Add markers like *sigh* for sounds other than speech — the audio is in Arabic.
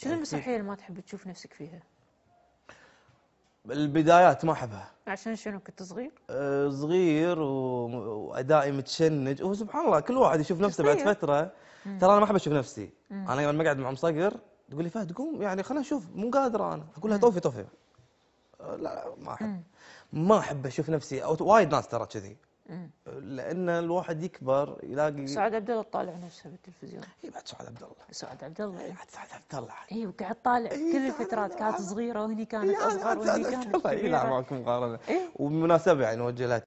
شنو المسرحية اللي ما تحب تشوف نفسك فيها؟ البدايات ما أحبها. عشان شنو؟ كنت صغير؟ أه، صغير و- وأدائي متشنج. وسبحان الله كل واحد يشوف نفسه بعد. فترة. ترى أنا ما أحب أشوف نفسي. أنا لما اقعد مع مصقر تقول لي فهد قوم يعني خلينا نشوف. مو قادر أنا. أقول لها طوفي طوفي أه، لا لا ما أحب. ما أحب أشوف نفسي. وايد ناس ترى كذي. لأن الواحد يكبر يلاقي سعاد عبد الله تطالع نفسها بالتلفزيون إيه بعد سعاد عبد الله سعاد عبد الله إيه. بعد سعاد عبد الله إي وقاعد طالع. إيه، كل الفترات كانت. صغيرة وهني كانت أصغر وهني كانت إيه، *laughs* لا ماكو مقارنة. إيه. وبالمناسبه يعني لها